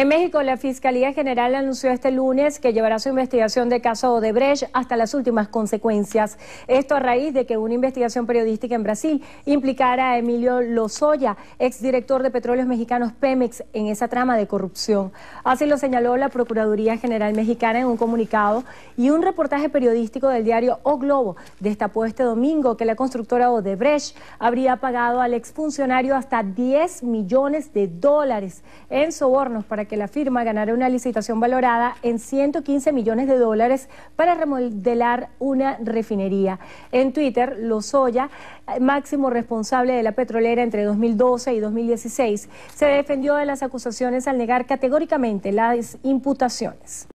En México, la Fiscalía General anunció este lunes que llevará su investigación de caso Odebrecht hasta las últimas consecuencias. Esto a raíz de que una investigación periodística en Brasil implicara a Emilio Lozoya, exdirector de Petróleos Mexicanos Pemex, en esa trama de corrupción. Así lo señaló la Procuraduría General Mexicana en un comunicado y un reportaje periodístico del diario O Globo destapó este domingo que la constructora Odebrecht habría pagado al exfuncionario hasta 10 millones de dólares en sobornos para que la firma ganara una licitación valorada en 115 millones de dólares para remodelar una refinería. En Twitter, Lozoya, máximo responsable de la petrolera entre 2012 y 2016, se defendió de las acusaciones al negar categóricamente las imputaciones.